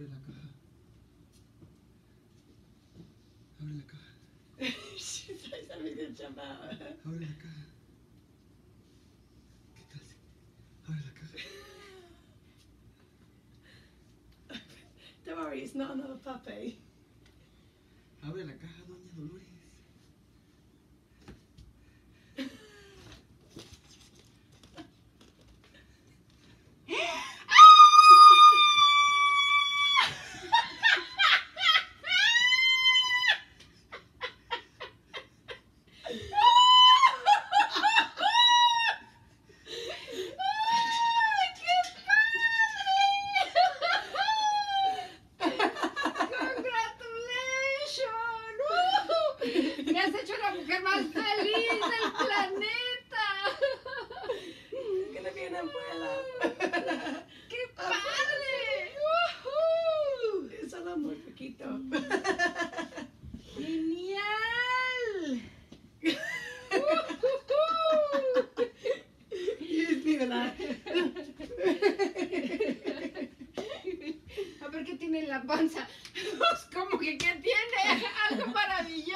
Abre la caja. Abre la caja. Abre la caja. ¿Qué tal? Abre la caja. Don't worry, it's not another puppy. Abre la caja, doña Dolores. La mujer más feliz del planeta! Gonna be an abuela. ¡Qué padre! ¡Woohoo! Solo muy poquito. ¡Genial! You be like, A ver qué tiene en la panza. Como que qué tiene. Algo maravilloso.